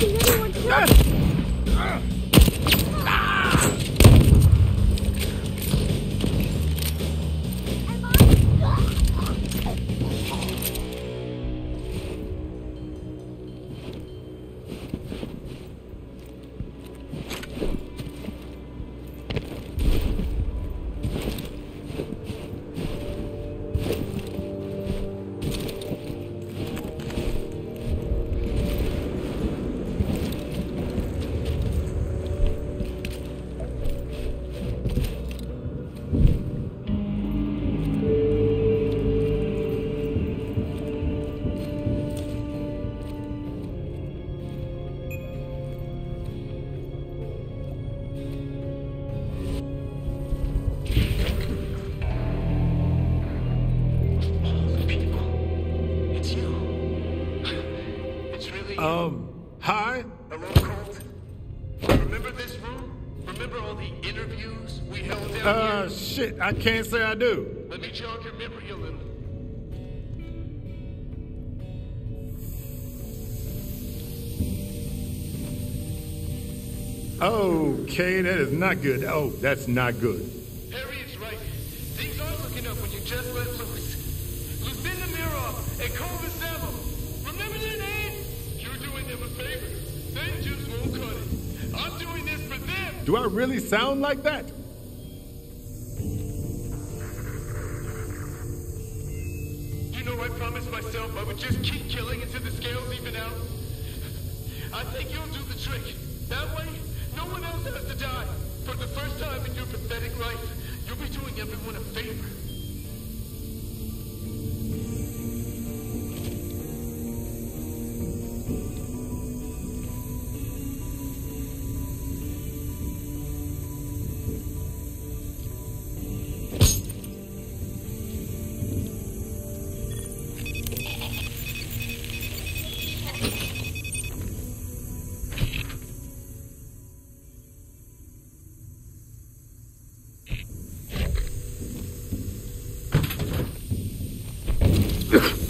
the other one. Um, hi? Hello, Colt. Remember this room? Remember all the interviews we held down Uh, here? shit, I can't say I do. Let me jog your memory a little. Okay, that is not good. Oh, that's not good. Harriet's right. Things are looking up when you just let loose. Lucinda Mirov and Clovis Zamo. Do I really sound like that? You know I promised myself I would just keep killing until the scales even out. I think you'll do the trick. That way, no one else has to die. For the first time in your pathetic life, you'll be doing everyone a favor. Ugh.